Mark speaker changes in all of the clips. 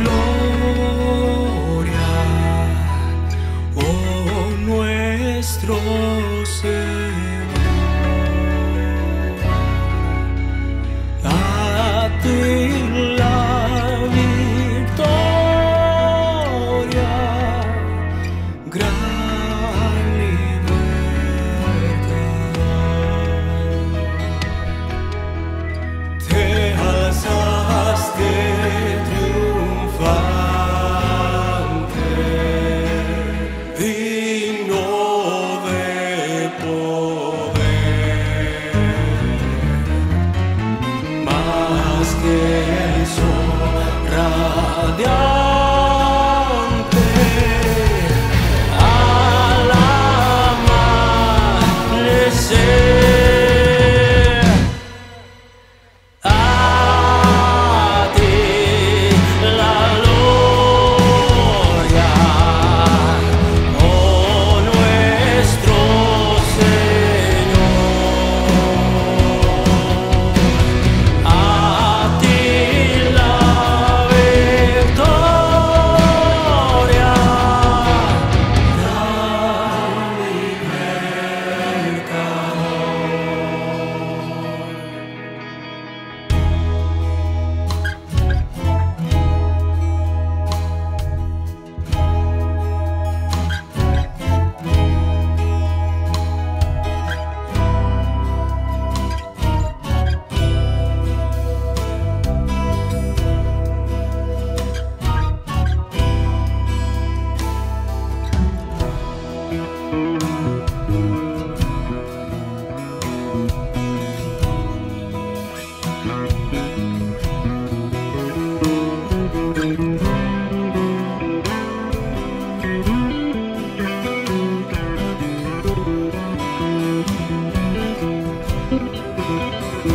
Speaker 1: la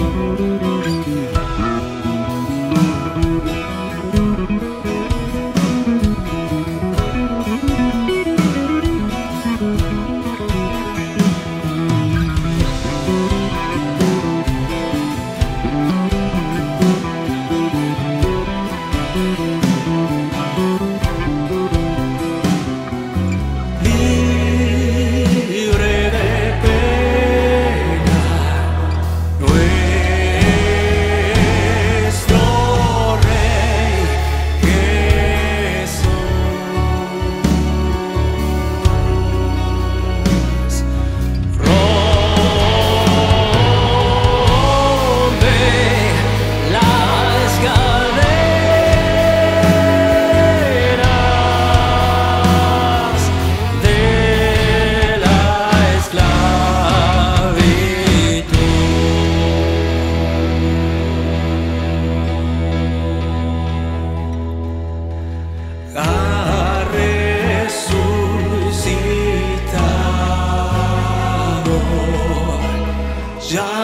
Speaker 1: Do-do-do-do-do-do. Yeah.